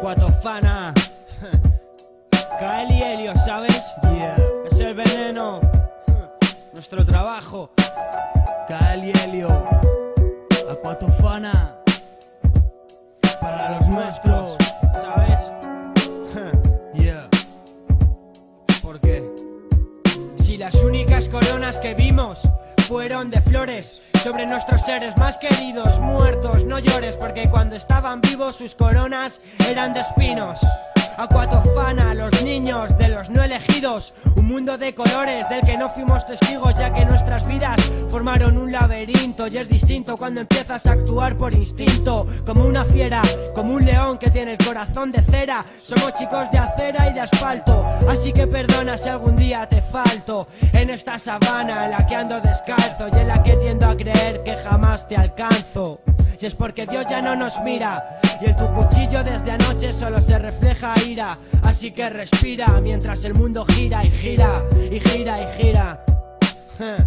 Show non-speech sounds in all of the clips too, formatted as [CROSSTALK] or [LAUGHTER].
Aquatofana. Kael y Helio, ¿sabes? Es el veneno. Nuestro trabajo. Kael y Helio, Aquatofana, para los nuestros, ¿Sabes? yeah. Porque si las únicas coronas que vimos fueron de flores sobre nuestros seres más queridos muertos, no llores porque cuando estaban vivos sus coronas eran de espinos. Aquatofana, los niños de los no elegidos, un mundo de colores del que no fuimos testigos ya que nuestras vidas formaron un laberinto y es distinto cuando empiezas a actuar por instinto, como una fiera, como un león que tiene el corazón de cera. Somos chicos de acera y de asfalto, así que perdona si algún día te falto en esta sabana en la que ando descalzo y en la que tiendo a creer que jamás te alcanzo. Si es porque Dios ya no nos mira y en tu cuchillo desde anoche solo se refleja ira. Así que respira mientras el mundo gira y gira y gira y gira. [LAUGHS]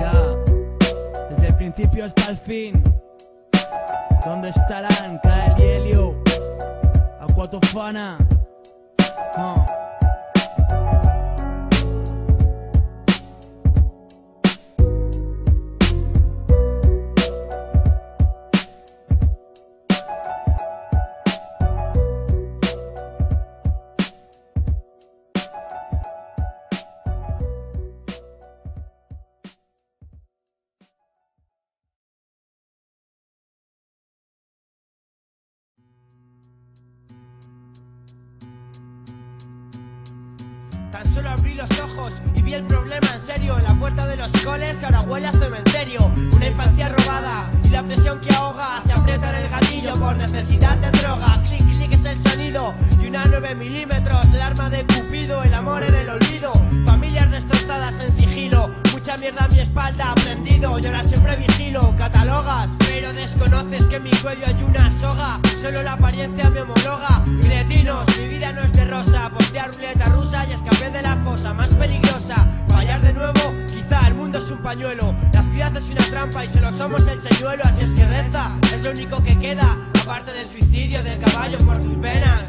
Ya, desde el principio hasta el fin. ¿Dónde estarán Kael y Helio? Aquatofana. Solo abrí los ojos y vi el problema en serio. La puerta de los coles ahora huele a cementerio. Una infancia robada y la presión que ahoga hace apretar el gatillo por necesidad de droga. Clic, clic es el sonido y una 9 milímetros. El arma de Cupido, el amor en el olvido. Familias destrozadas en sigilo. Mucha mierda a mi espalda, aprendido. Y ahora siempre vigilo. Catalogas, pero desconoces que en mi cuello hay una soga. Solo la apariencia me homologa. Cretinos, mi vida no es de rosa. Postear ruleta rusa y escapé de la fosa más peligrosa. Fallar de nuevo, quizá el mundo es un pañuelo. La ciudad es una trampa y solo somos el señuelo. Así es que reza, es lo único que queda. Aparte del suicidio del caballo por tus venas.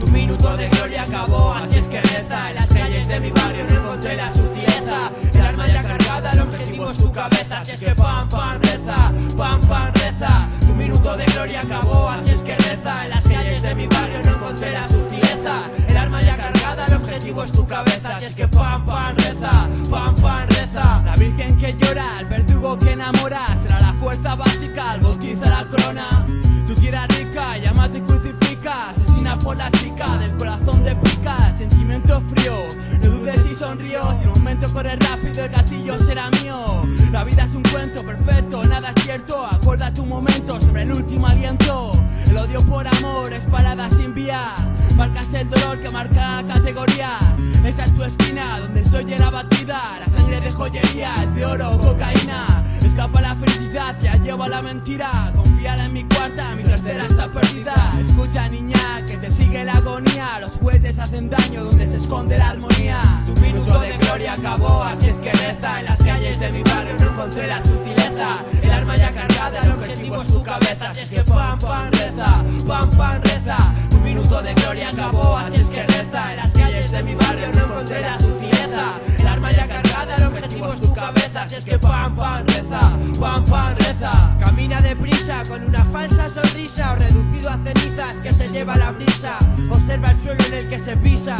Tu minuto de gloria acabó, así es que reza En las calles de mi barrio no encontré la sutileza El arma ya cargada, el objetivo es tu cabeza Así es que pam, pam, reza, pam, pam, reza minuto de gloria acabó, así es que reza En las calles de mi barrio no encontré la sutileza El arma ya cargada, el objetivo es tu cabeza Así es que pam, pam, reza, pam, pam, reza La virgen que llora, el verdugo que enamora, será la fuerza básica, el bautiza la corona. Tu tierra rica, llama te crucifica, asesina por la chica, del corazón de pica, sentimiento frío. No dudes si sonrío, si el momento corre rápido, el gatillo será mío. La vida es un cuento perfecto, nada es cierto, acuerda tu momento sobre el último aliento. El odio por amor es parada sin vía. Marcas el dolor que marca categoría. Esa es tu esquina donde soy en la batida. La sangre de joyería es de oro o cocaína. Escapa la felicidad, ya lleva la mentira. Confía en mi cuarta, mi tercera está perdida. Escucha, niña, que te sigue la agonía. Los juguetes hacen daño donde se esconde la armonía. Tu minuto de gloria acabó, así es que reza En las calles de mi barrio no encontré la sutileza El arma ya cargada, el objetivo es tu cabeza Así es que pam, pam, reza, pam, pam, reza. Tu minuto de gloria acabó, así es que reza. En las calles de mi barrio no encontré la sutileza. El arma ya cargada, el objetivo es tu cabeza Así es que pam, pam, reza, pam, pam, reza. Camina deprisa con una falsa sonrisa reducido a cenizas que se lleva la brisa. Observa el suelo en el que se pisa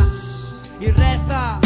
y reza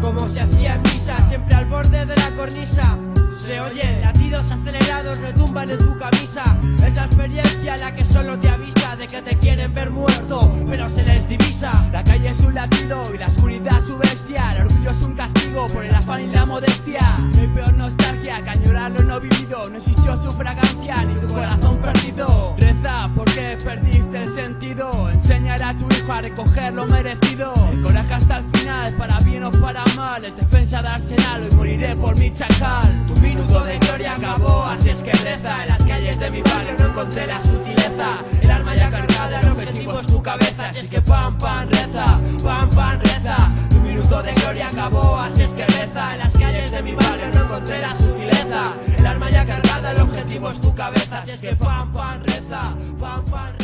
como se hacía en misa, siempre al borde de la cornisa. Se oyen latidos acelerados, retumban en tu camisa. Es la experiencia la que solo te avisa de que te quieren ver muerto, pero se les divisa. La calle es un latido y la oscuridad su bestia. El orgullo es un castigo por el afán y la modestia. No hay peor nostalgia que añorar lo no vivido. No existió su fragancia ni tu corazón perdido. Reza porque perdiste el sentido. Enseñar a tu hijo a recoger lo merecido. El coraje hasta el final, para bien o para mal. Es defensa de arsenal, hoy moriré por mi chacal. Tu minuto de gloria acabó, así es que reza. En las calles de mi barrio no encontré la sutileza. El arma ya cargada, el objetivo es tu cabeza. Así es que pam, pam, reza, pam, pam, reza. Tu minuto de gloria acabó, así es que reza. En las calles de mi barrio no encontré la sutileza. El arma ya cargada, el objetivo es tu cabeza. Si es que pam, pam, reza, pam, pam, reza.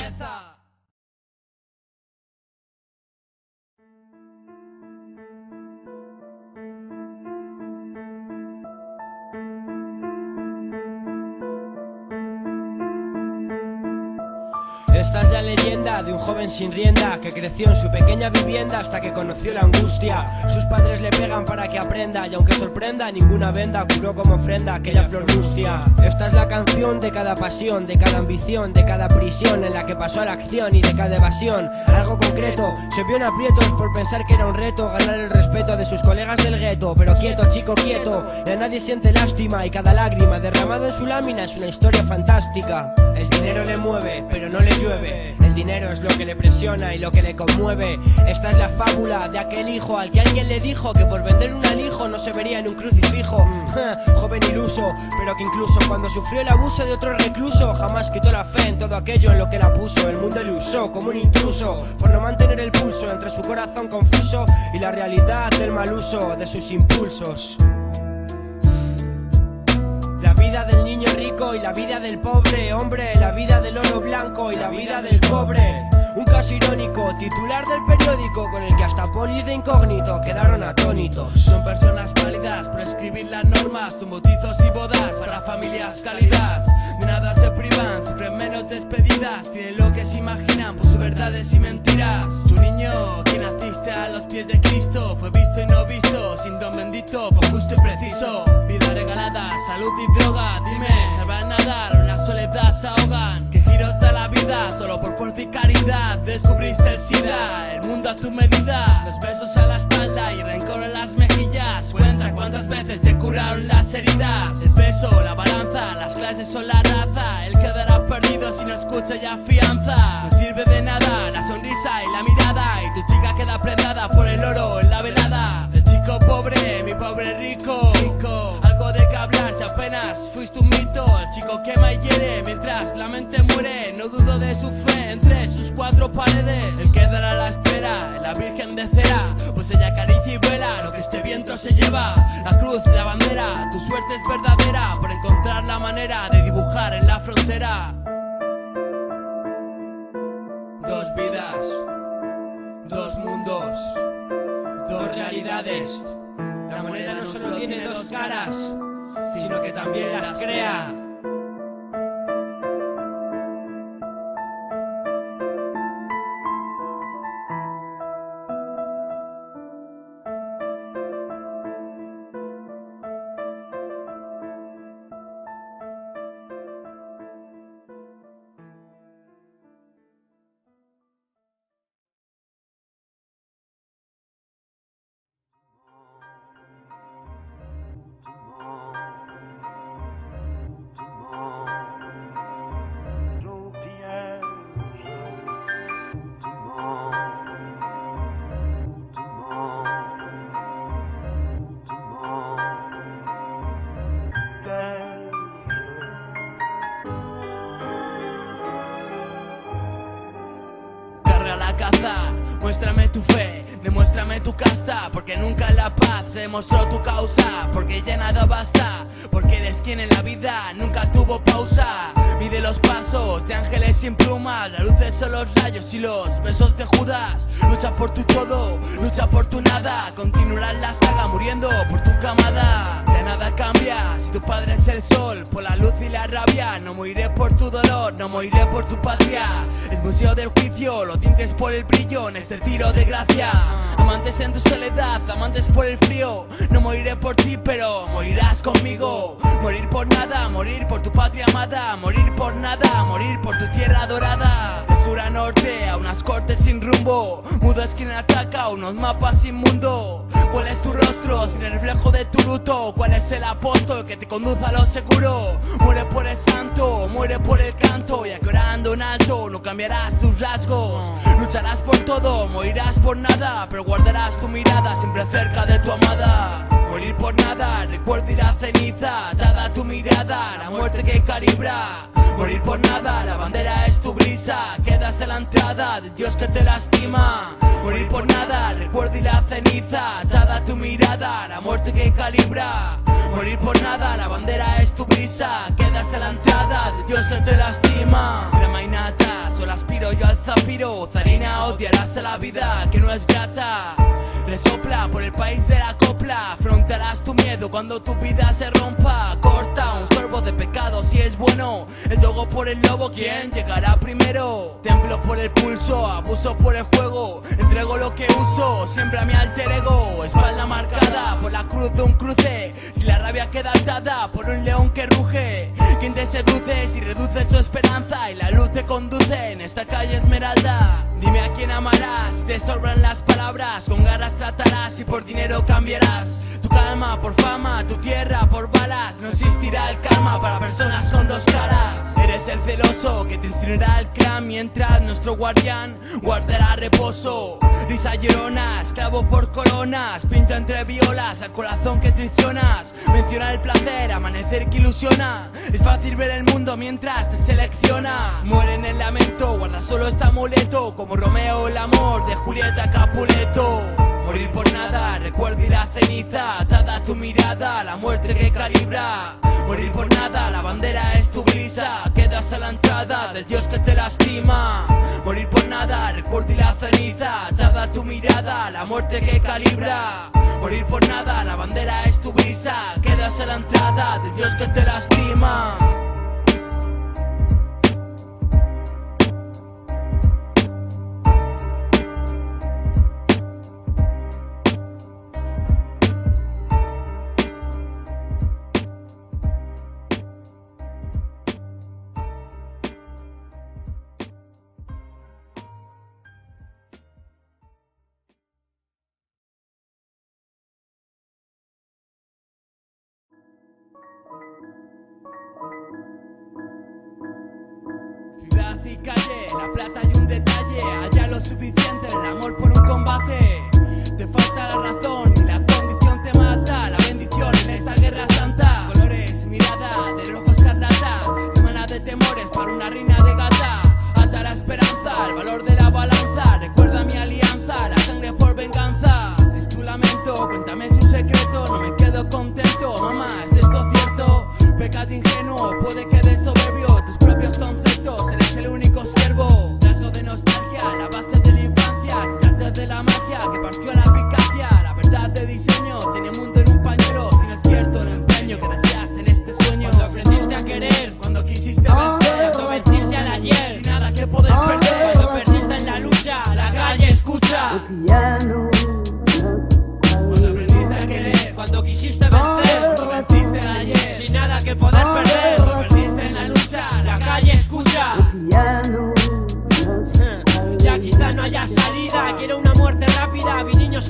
Un joven sin rienda que creció en su pequeña vivienda hasta que conoció la angustia. Sus padres le pegan para que aprenda y aunque sorprenda, ninguna venda curó como ofrenda aquella flor mustia. Esta es la canción de cada pasión, de cada ambición, de cada prisión en la que pasó a la acción y de cada evasión. Algo concreto, se vio en aprietos por pensar que era un reto ganar el respeto de sus colegas del gueto. Pero quieto, chico, quieto, ya nadie siente lástima y cada lágrima derramada en su lámina es una historia fantástica. El dinero le mueve, pero no le llueve. El dinero es lo que le presiona y lo que le conmueve. Esta es la fábula de aquel hijo al que alguien le dijo que por vender un alijo no se vería en un crucifijo. [LAUGHS] Joven iluso, pero que incluso cuando sufrió el abuso de otro recluso, jamás quitó la fe en todo aquello en lo que la puso. El mundo le usó como un intruso por no mantener el pulso entre su corazón confuso y la realidad del mal uso de sus impulsos. La vida del niño rico y la vida del pobre hombre, la vida del oro blanco y la vida del cobre. Un caso irónico, titular del periódico con el que hasta polis de incógnito quedaron atónitos. Son personas válidas por escribir las normas, son bautizos y bodas para familias cálidas. De nada se privan, sufren menos despedidas, tienen lo que se imaginan por sus verdades y mentiras. Tu niño, que naciste a los pies de Cristo, fue visto y no visto, sin don bendito, fue justo y preciso. Vida regalada, salud y droga, dime, ¿sabrán nadar o en la soledad se ahogan? ¿Qué giros da la vida solo por fuerza y caridad? Descubriste el SIDA, el mundo a tu medida, los besos a la espalda y rencor en las mejillas. Cuenta cuántas veces te curaron las heridas. El peso, la balanza, las clases son la raza. Él quedará perdido si no escucha ya fianza. No sirve de nada la sonrisa y la mirada. Y tu chica queda prendada por el oro en la velada. El chico pobre, mi pobre rico. rico. Algo de que hablar si apenas también las crea. La caza, muéstrame tu fe, demuéstrame tu casta, porque nunca la paz se demostró tu causa, porque ya nada basta, porque eres quien en la vida nunca tuvo pausa. Mide los pasos de ángeles sin plumas, las luces son los rayos y los besos de Judas. Lucha por tu todo, lucha por tu nada, continuará la saga muriendo por tu camada. Ya nada cambia, si tu padre es el sol, por la luz y la rabia, no moriré por tu dolor, no moriré por tu patria. Es museo del juicio, los dientes por el brillo en este tiro de gracia. Amantes en tu soledad, amantes por el frío. No moriré por ti, pero morirás conmigo. Morir por nada, morir por tu patria amada. Morir por nada, morir por tu tierra dorada. De sur a norte, a unas cortes sin rumbo. Mudo es quien ataca, unos mapas sin mundo. ¿Cuál es tu rostro sin el reflejo de tu luto? ¿Cuál es el apóstol que te conduce a lo seguro? Muere por el santo, muere por el canto. Y aclarando en alto, no cambiarás tus rasgos. Lucharás por todo, morirás por nada. Pero guardarás tu mirada siempre cerca de tu amada. Morir por nada, recuerdo y la ceniza, dada tu mirada, la muerte que calibra. Morir por nada, la bandera es tu brisa, quedas en la entrada del Dios que te lastima. Morir por nada, recuerdo y la ceniza, dada tu mirada, la muerte que calibra. Morir por nada, la bandera es tu brisa, quedas en la entrada del Dios que te lastima. Crema y nata, solo aspiro yo al zafiro, zarina odiarás a la vida que no es grata. Resopla por el país de la copla, afrontarás tu miedo cuando tu vida se rompa. Corta un sorbo de pecado si es bueno. El dogo por el lobo, ¿quién llegará primero? Templo por el pulso, abuso por el juego. Entrego lo que uso, siempre a mi alter ego. Espalda marcada por la cruz de un cruce. Si la rabia queda atada por un león que ruge. ¿Quién te seduce si reduces tu esperanza y la luz te conduce en esta calle esmeralda? Dime a quién amarás, te sobran las palabras, con garras tratarás y por dinero cambiarás. Tu calma por fama, tu tierra por balas, no existirá el karma para personas con dos caras. Eres el celoso que traicionará el clan mientras nuestro guardián guardará reposo. Risa llorona, esclavo por coronas, pinto entre violas al corazón que traicionas. Menciona el placer, amanecer que ilusiona. Es fácil ver el mundo mientras te selecciona. Muere en el lamento, guarda solo este amuleto, como Romeo el amor de Julieta Capuleto. Morir por nada, recuerdo y la ceniza, atada tu mirada, la muerte que calibra. Morir por nada, la bandera es tu brisa, quedas a la entrada del Dios que te lastima. Morir por nada, recuerdo y la ceniza, atada tu mirada, la muerte que calibra. Morir por nada, la bandera es tu brisa, quedas a la entrada del Dios que te lastima.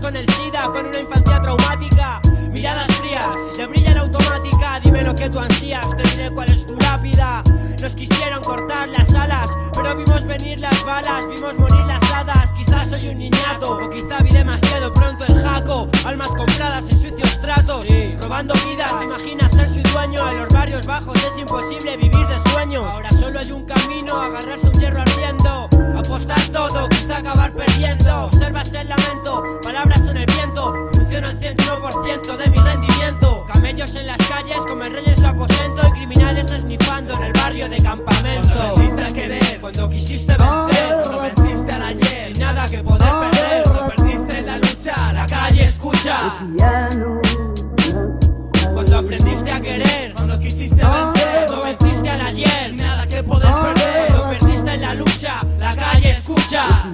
Con el SIDA, con una infancia traumática. Miradas frías, te brilla la automática. Dime lo que tú ansías, te diré cuál es tu lápida. Nos quisieron cortar las alas, pero vimos venir las balas, vimos morir las hadas. Quizás soy un niñato, o quizá vi demasiado pronto el jaco. Almas compradas en sucios tratos, robando vidas. ¿Te imaginas ser su dueño? En los barrios bajos es imposible vivir de sueños. Ahora solo hay un camino, agarrarse un hierro ardiendo. Apostar todo, quizá acabar perdiendo. Observas el lamento, palabras en el viento. Funciona el 101% de mi rendimiento. Camellos en las calles, como el rey en su aposento. Y criminales esnifando en el barrio de campamento. Cuando aprendiste a querer, Cuando quisiste vencer, cuando venciste al ayer, sin nada que poder perder. cuando perdiste en la lucha, La calle escucha. Cuando aprendiste a querer, cuando quisiste vencer, cuando venciste al ayer. sin nada que poder perder. Cuando perdiste en la lucha, la calle escucha.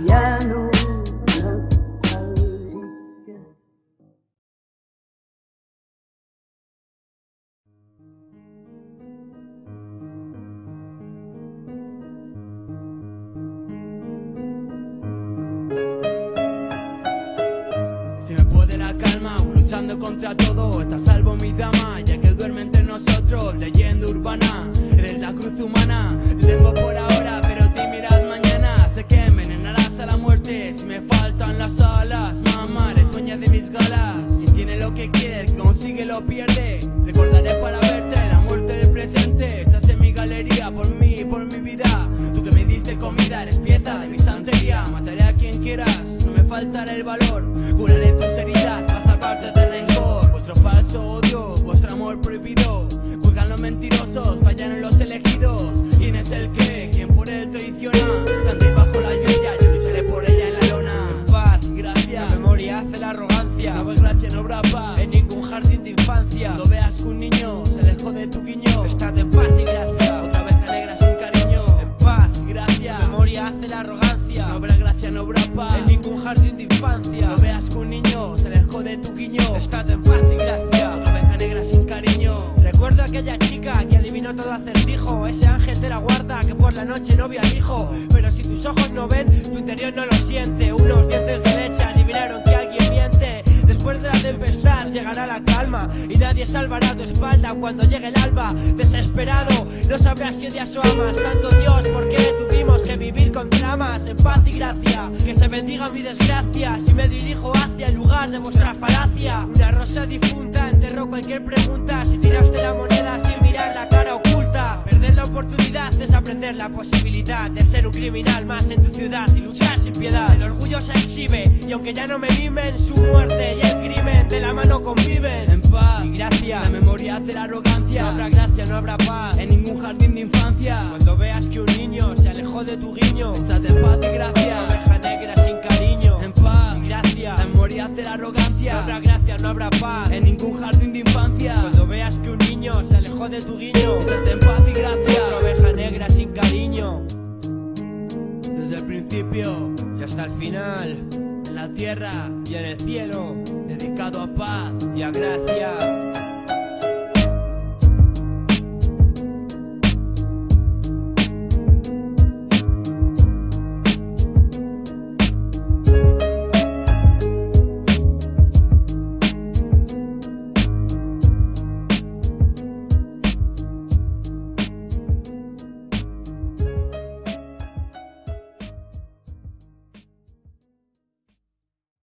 luchando contra todo. Está salvo mi dama, ya que duerme entre nosotros. Leyenda urbana, eres la cruz humana. te Tengo por ahora, pero te miras mañana. Sé que me envenenarás a la muerte si me faltan las alas. Mamá, eres dueña de mis galas. Y tiene lo que quiere, consigue lo pierde. Recordaré para verte la muerte del presente. Estás en mi galería por mí y por mi vida. Tú que me diste comida, eres pieza de mi santería. Mataré a quien quieras, no me faltará el valor. Curaré tus heridas, del rencor. Vuestro falso odio, vuestro amor prohibido. Juegan los mentirosos, fallan los elegidos. ¿Quién es el que? ¿Quién por él traiciona? Antes bajo la lluvia, yo lucharé por ella en la lona. Paz, Gracias. la memoria hace la arrogancia. No gracia, no habrá paz. En ningún jardín de infancia. Cuando veas que un niño se alejó de tu guiño, Estate en paz y gracia. otra vez alegra sin cariño. En paz, Gracias. la memoria hace la arrogancia. No habrá gracia, no habrá paz. En ningún jardín de infancia. Cuando veas que un niño alejó de tu guiño, Estate en paz y gracia. otra vez negra sin cariño. Recuerdo aquella chica que adivinó todo acertijo Ese ángel de la guarda que por la noche no vio al hijo Pero si tus ojos no ven, tu interior no lo siente Unos dientes de leche adivinaron que Después de la tempestad llegará la calma Y nadie salvará tu espalda. Cuando llegue el alba Desesperado, no sabrás si odias o amas Santo Dios, ¿por qué tuvimos que vivir con dramas? En paz y gracia, que se bendiga mi desgracia. Si me dirijo hacia el lugar de vuestra falacia Una rosa difunta enterró cualquier pregunta. Si tiraste la moneda sin mirar la cara oculta Perder la oportunidad es aprender la posibilidad De ser un criminal más en tu ciudad y luchar sin piedad. El orgullo se exhibe y aunque ya no me mimen Su muerte y el crimen de la mano conviven. En paz, Y gracia, la memoria hace la no arrogancia. habrá gracia, no habrá paz. En ningún jardín de infancia, Cuando veas que un niño se alejó de tu guiño estate en paz y gracia. oveja negra la memoria hace la no habrá arrogancia. gracia, no habrá paz En ningún jardín de infancia, Cuando veas que un niño se alejó de tu guiño estate en paz y Una gracia. oveja negra sin cariño Desde el principio, Y hasta el final en la tierra, Y en el cielo dedicado a paz. Y a gracia